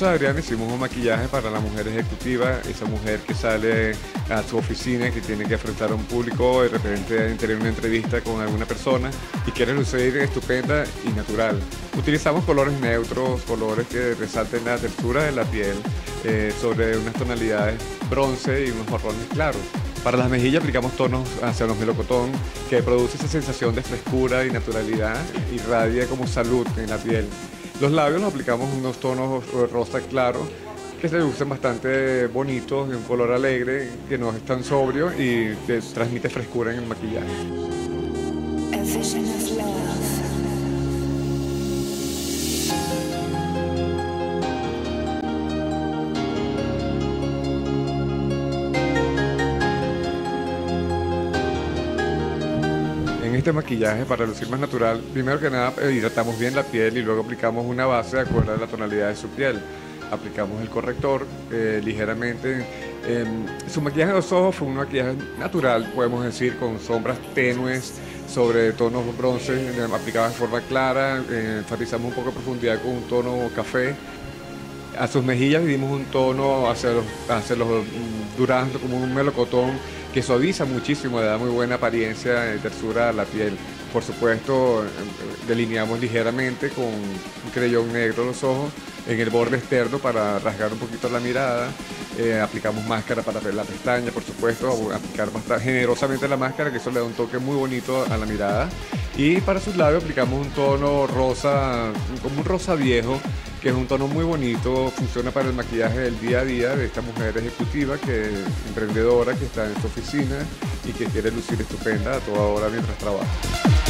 caso de Adriana hicimos un maquillaje para la mujer ejecutiva, esa mujer que sale a su oficina, que tiene que enfrentar a un público, de repente tener una entrevista con alguna persona y quiere lucir estupenda y natural. Utilizamos colores neutros, colores que resalten la textura de la piel, eh, sobre unas tonalidades bronce y unos marrones claros. Para las mejillas aplicamos tonos hacia los melocotón que produce esa sensación de frescura y naturalidad y radia como salud en la piel. Los labios los aplicamos unos tonos rosa claro que se lucen bastante bonitos, de un color alegre, que no es tan sobrio y te transmite frescura en el maquillaje. Este maquillaje para lucir más natural, primero que nada eh, hidratamos bien la piel y luego aplicamos una base de acuerdo a la tonalidad de su piel. Aplicamos el corrector eh, ligeramente. su maquillaje de los ojos fue un maquillaje natural, podemos decir, con sombras tenues sobre tonos bronce, eh, aplicadas de forma clara, enfatizamos un poco de profundidad con un tono café. A sus mejillas dimos un tono hacia los, hacia los mm, duraznos, como un melocotón que suaviza muchísimo, le da muy buena apariencia y tersura a la piel. Por supuesto, delineamos ligeramente con un creyón negro los ojos en el borde externo para rasgar un poquito la mirada. Eh, aplicamos máscara para ver la pestaña, por supuesto, aplicar bastante generosamente la máscara, que eso le da un toque muy bonito a la mirada. Y para sus labios aplicamos un tono rosa, como un rosa viejo, que es un tono muy bonito, funciona para el maquillaje del día a día de esta mujer ejecutiva, que emprendedora, que está en su oficina y que quiere lucir estupenda a toda hora mientras trabaja.